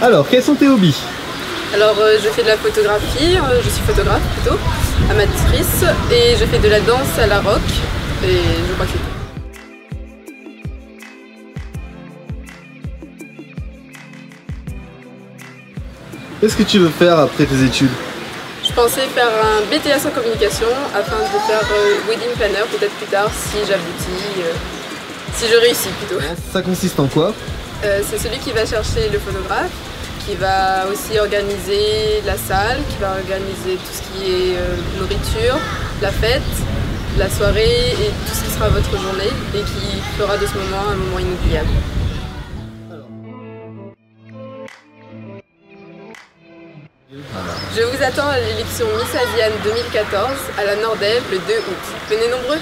Alors, quels sont tes hobbies? Alors, euh, je fais de la photographie, euh, je suis photographe plutôt, amatrice, et je fais de la danse à la rock, et je crois que c'est tout. Qu'est-ce que tu veux faire après tes études? Je pensais faire un BTS en communication afin de faire euh, wedding planner peut-être plus tard si j'aboutis, euh, si je réussis plutôt. Ça consiste en quoi? Euh, c'est celui qui va chercher le photographe, qui va aussi organiser la salle, qui va organiser tout ce qui est euh, nourriture, la fête, la soirée et tout ce qui sera votre journée et qui fera de ce moment un moment inoubliable. Je vous attends à l'élection Miss Asiane 2014 à la Nordève le 2 août. Venez nombreux